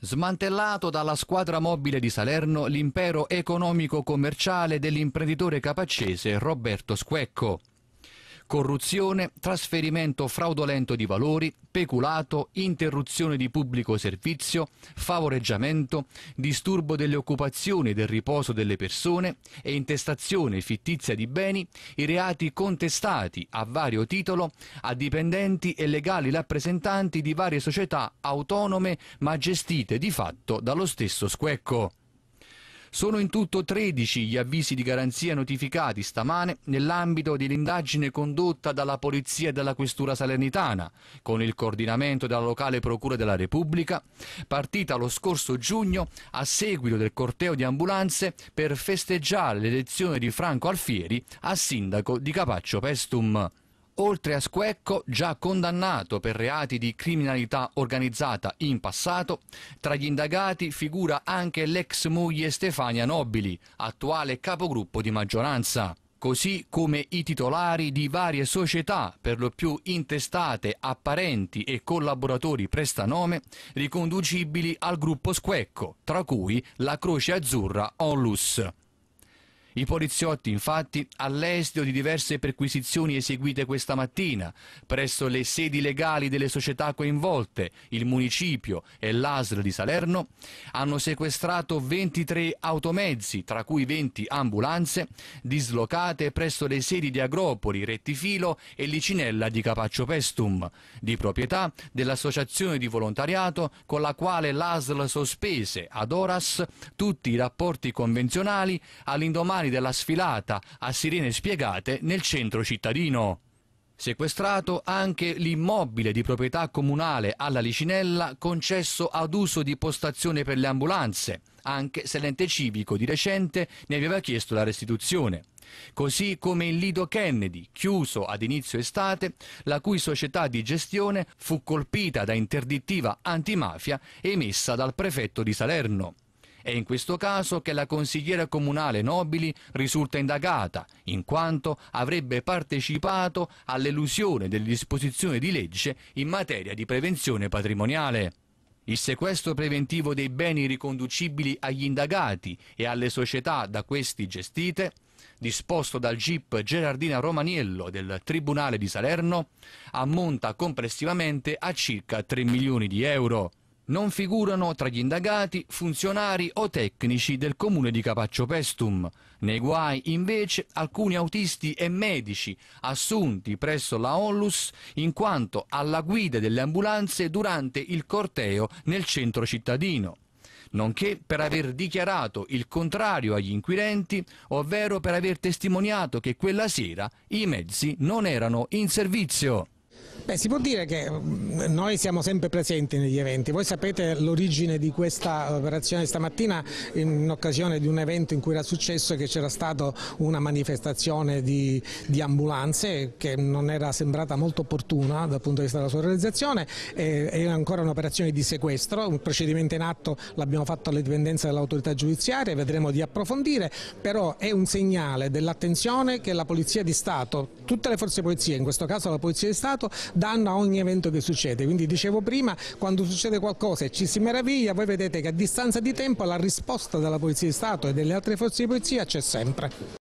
Smantellato dalla squadra mobile di Salerno l'impero economico-commerciale dell'imprenditore capaccese Roberto Squecco corruzione, trasferimento fraudolento di valori, peculato, interruzione di pubblico servizio, favoreggiamento, disturbo delle occupazioni e del riposo delle persone e intestazione fittizia di beni, i reati contestati a vario titolo a dipendenti e legali rappresentanti di varie società autonome ma gestite di fatto dallo stesso Squecco. Sono in tutto 13 gli avvisi di garanzia notificati stamane nell'ambito dell'indagine condotta dalla Polizia e dalla Questura Salernitana, con il coordinamento della locale Procura della Repubblica, partita lo scorso giugno a seguito del corteo di ambulanze per festeggiare l'elezione di Franco Alfieri a sindaco di Capaccio Pestum oltre a Squecco, già condannato per reati di criminalità organizzata in passato, tra gli indagati figura anche l'ex moglie Stefania Nobili, attuale capogruppo di maggioranza così come i titolari di varie società, per lo più intestate a parenti e collaboratori prestanome, riconducibili al gruppo Squecco, tra cui la Croce Azzurra Onlus. I poliziotti, infatti, all'esito di diverse perquisizioni eseguite questa mattina presso le sedi legali delle società coinvolte, il municipio e l'ASL di Salerno, hanno sequestrato 23 automezzi, tra cui 20 ambulanze, dislocate presso le sedi di Agropoli, Rettifilo e Licinella di Capaccio Pestum, di proprietà dell'associazione di volontariato con la quale l'ASL sospese ad Oras tutti i rapporti convenzionali all'indomani immagini della sfilata a sirene spiegate nel centro cittadino. Sequestrato anche l'immobile di proprietà comunale alla Licinella concesso ad uso di postazione per le ambulanze, anche se l'ente civico di recente ne aveva chiesto la restituzione. Così come il Lido Kennedy, chiuso ad inizio estate, la cui società di gestione fu colpita da interdittiva antimafia emessa dal prefetto di Salerno. È in questo caso che la consigliera comunale Nobili risulta indagata, in quanto avrebbe partecipato all'elusione delle disposizioni di legge in materia di prevenzione patrimoniale. Il sequestro preventivo dei beni riconducibili agli indagati e alle società da questi gestite, disposto dal GIP Gerardina Romaniello del Tribunale di Salerno, ammonta complessivamente a circa 3 milioni di euro. Non figurano tra gli indagati funzionari o tecnici del comune di Capaccio Pestum. Nei guai, invece, alcuni autisti e medici assunti presso la Onlus in quanto alla guida delle ambulanze durante il corteo nel centro cittadino nonché per aver dichiarato il contrario agli inquirenti, ovvero per aver testimoniato che quella sera i mezzi non erano in servizio. Beh, si può dire che mm, noi siamo sempre presenti negli eventi, voi sapete l'origine di questa operazione stamattina in occasione di un evento in cui era successo che c'era stata una manifestazione di, di, ambulanze che non era sembrata molto opportuna dal punto di vista della sua realizzazione, è ancora un'operazione di sequestro, un procedimento in atto l'abbiamo fatto alle dipendenze dell'autorità giudiziaria, vedremo di approfondire, però è un segnale dell'attenzione che la Polizia di Stato, tutte le forze di polizia, in questo caso la Polizia di Stato, danno a ogni evento che succede. Quindi dicevo prima, quando succede qualcosa e ci si meraviglia, voi vedete che a distanza di tempo la risposta della Polizia di Stato e delle altre forze di polizia c'è sempre.